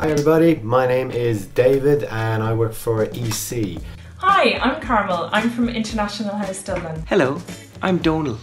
Hi everybody, my name is David and I work for EC. Hi, I'm Carmel. I'm from International House Dublin. Hello, I'm Donal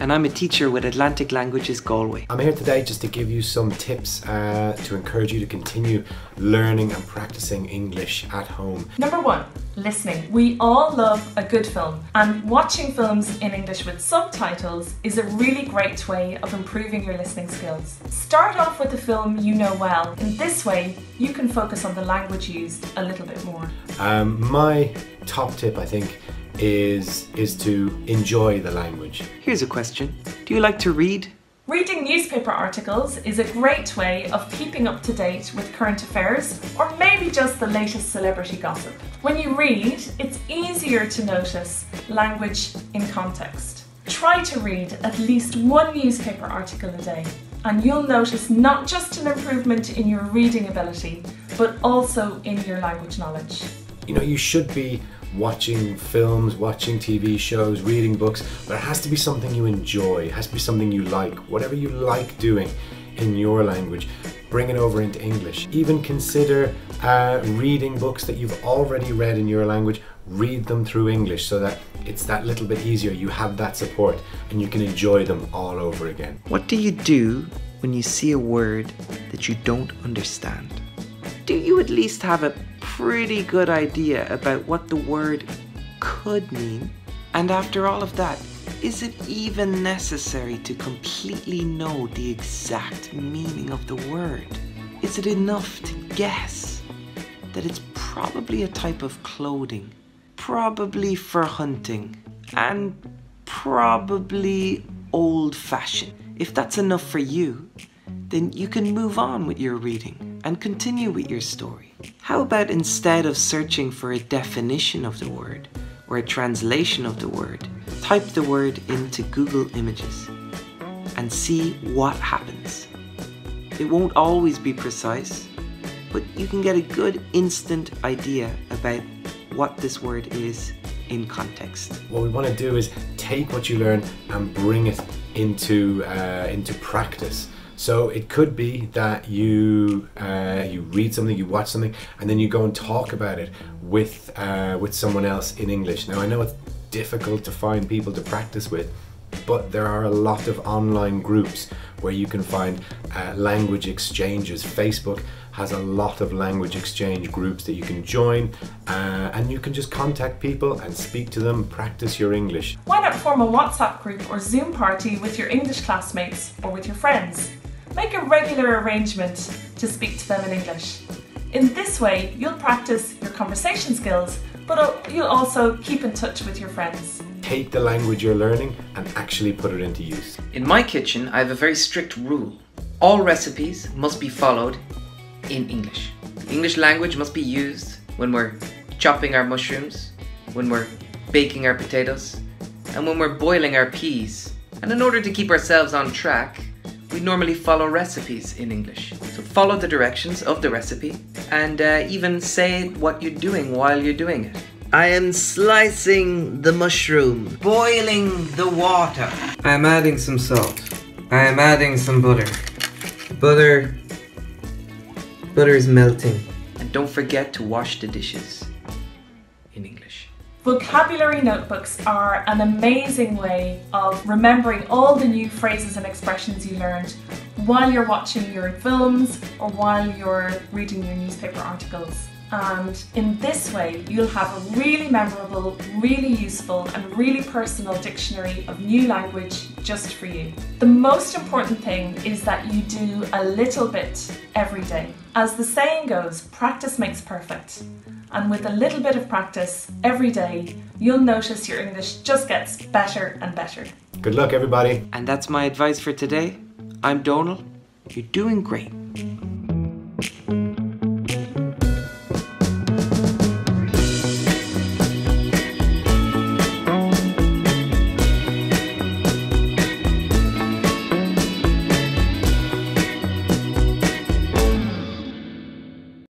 and I'm a teacher with Atlantic Languages Galway. I'm here today just to give you some tips uh, to encourage you to continue learning and practicing English at home. Number one, listening. We all love a good film, and watching films in English with subtitles is a really great way of improving your listening skills. Start off with a film you know well. In this way, you can focus on the language used a little bit more. Um, my top tip, I think, is is to enjoy the language. Here's a question. Do you like to read? Reading newspaper articles is a great way of keeping up to date with current affairs or maybe just the latest celebrity gossip. When you read, it's easier to notice language in context. Try to read at least one newspaper article a day and you'll notice not just an improvement in your reading ability but also in your language knowledge. You know, you should be watching films, watching TV shows, reading books, but it has to be something you enjoy, it has to be something you like. Whatever you like doing in your language, bring it over into English. Even consider uh, reading books that you've already read in your language, read them through English so that it's that little bit easier. You have that support and you can enjoy them all over again. What do you do when you see a word that you don't understand? Do you at least have a pretty good idea about what the word could mean. And after all of that, is it even necessary to completely know the exact meaning of the word? Is it enough to guess that it's probably a type of clothing, probably for hunting, and probably old fashioned? If that's enough for you, then you can move on with your reading and continue with your story. How about instead of searching for a definition of the word or a translation of the word, type the word into Google Images and see what happens. It won't always be precise, but you can get a good instant idea about what this word is in context. What we want to do is take what you learn and bring it into uh, into practice. So it could be that you uh, you read something, you watch something, and then you go and talk about it with uh, with someone else in English. Now I know it's difficult to find people to practice with, but there are a lot of online groups where you can find uh, language exchanges. Facebook has a lot of language exchange groups that you can join uh, and you can just contact people and speak to them, practice your English. Why not form a WhatsApp group or Zoom party with your English classmates or with your friends? Make a regular arrangement to speak to them in English. In this way, you'll practice your conversation skills, but you'll also keep in touch with your friends. Take the language you're learning and actually put it into use. In my kitchen, I have a very strict rule. All recipes must be followed in English. The English language must be used when we're chopping our mushrooms, when we're baking our potatoes, and when we're boiling our peas. And in order to keep ourselves on track, we normally follow recipes in English. So follow the directions of the recipe and uh, even say what you're doing while you're doing it. I am slicing the mushroom, boiling the water. I am adding some salt. I am adding some butter. Butter. Butter is melting. And don't forget to wash the dishes in English. Vocabulary notebooks are an amazing way of remembering all the new phrases and expressions you learned while you're watching your films or while you're reading your newspaper articles. And in this way, you'll have a really memorable, really useful, and really personal dictionary of new language just for you. The most important thing is that you do a little bit every day. As the saying goes, practice makes perfect and with a little bit of practice every day, you'll notice your English just gets better and better. Good luck, everybody. And that's my advice for today. I'm Donal. You're doing great.